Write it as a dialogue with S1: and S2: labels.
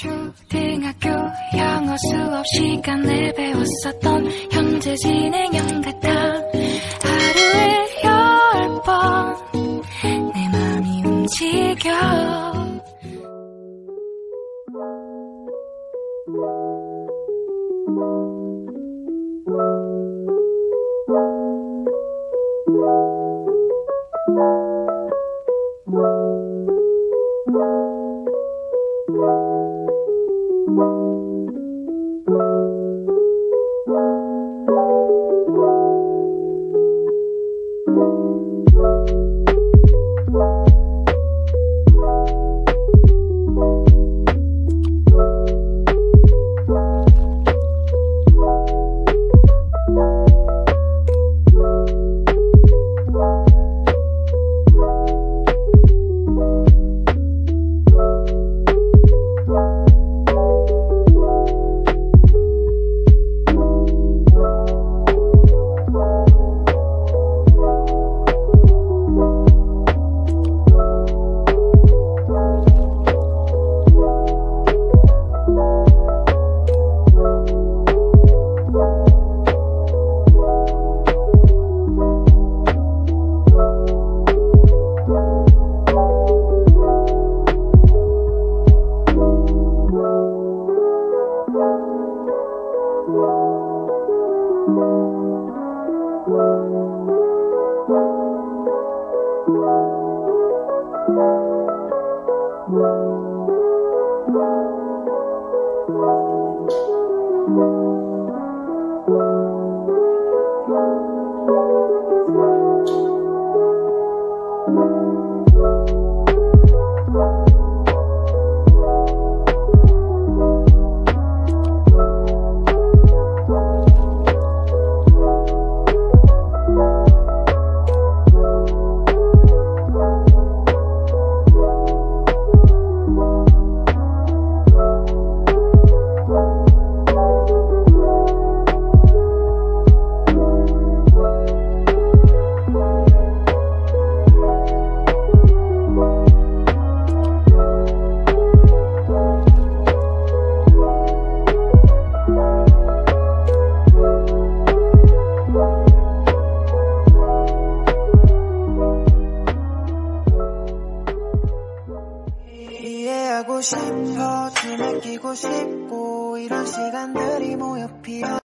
S1: 초등학교 영어 수업 시간에 배웠었던 현재 진행형 같아 하루에 열 번 내 맘이 움직여
S2: 이해 싶어 뒤느끼고 싶고 이런 시간들이 모여 필요